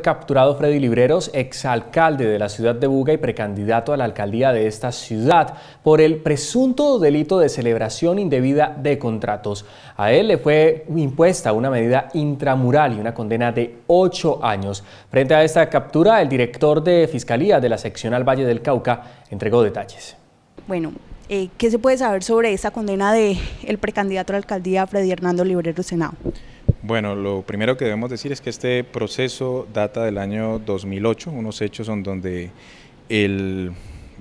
Capturado Freddy Libreros, exalcalde de la ciudad de Buga y precandidato a la alcaldía de esta ciudad, por el presunto delito de celebración indebida de contratos. A él le fue impuesta una medida intramural y una condena de ocho años. Frente a esta captura, el director de Fiscalía de la seccional Valle del Cauca entregó detalles. Bueno, eh, ¿qué se puede saber sobre esta condena del el precandidato a la alcaldía Freddy Hernando Libreros Senado? Bueno, lo primero que debemos decir es que este proceso data del año 2008, unos hechos en donde el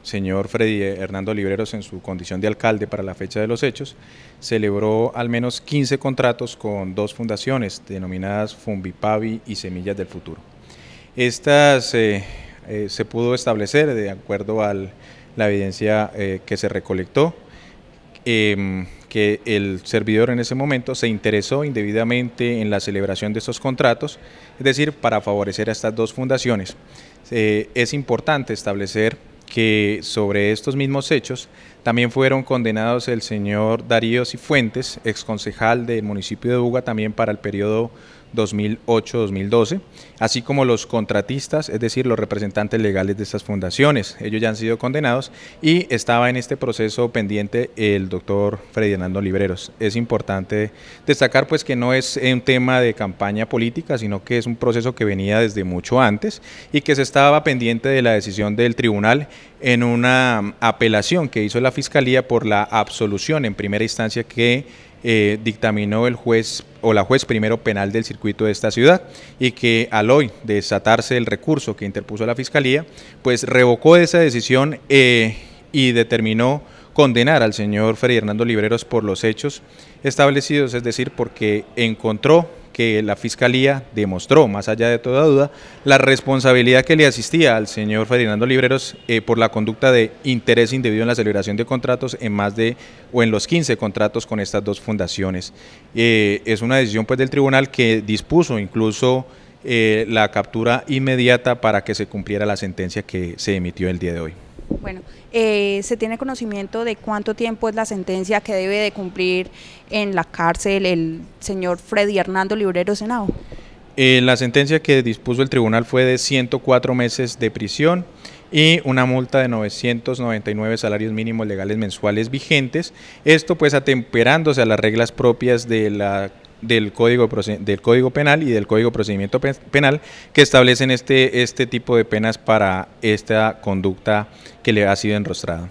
señor Freddy Hernando Libreros, en su condición de alcalde para la fecha de los hechos, celebró al menos 15 contratos con dos fundaciones denominadas Fumbipavi y Semillas del Futuro. Estas eh, eh, se pudo establecer de acuerdo a la evidencia eh, que se recolectó. Que el servidor en ese momento se interesó indebidamente en la celebración de estos contratos, es decir, para favorecer a estas dos fundaciones. Eh, es importante establecer que sobre estos mismos hechos también fueron condenados el señor Darío Cifuentes, exconcejal del municipio de Buga, también para el periodo 2008-2012, así como los contratistas, es decir, los representantes legales de estas fundaciones. Ellos ya han sido condenados y estaba en este proceso pendiente el doctor Freddy Hernando Libreros. Es importante destacar pues que no es un tema de campaña política, sino que es un proceso que venía desde mucho antes y que se estaba pendiente de la decisión del tribunal en una apelación que hizo la Fiscalía por la absolución en primera instancia que eh, dictaminó el juez o la juez primero penal del circuito de esta ciudad y que al hoy desatarse el recurso que interpuso la Fiscalía, pues revocó esa decisión eh, y determinó condenar al señor Freddy Hernando Libreros por los hechos establecidos, es decir, porque encontró que la Fiscalía demostró, más allá de toda duda, la responsabilidad que le asistía al señor Ferdinando Libreros eh, por la conducta de interés indebido en la celebración de contratos en más de o en los 15 contratos con estas dos fundaciones. Eh, es una decisión pues del tribunal que dispuso incluso eh, la captura inmediata para que se cumpliera la sentencia que se emitió el día de hoy. Bueno, eh, ¿se tiene conocimiento de cuánto tiempo es la sentencia que debe de cumplir en la cárcel el señor Freddy Hernando Librero Senado? Eh, la sentencia que dispuso el tribunal fue de 104 meses de prisión y una multa de 999 salarios mínimos legales mensuales vigentes. Esto pues atemperándose a las reglas propias de la del código, del código Penal y del Código Procedimiento Penal que establecen este, este tipo de penas para esta conducta que le ha sido enrostrada.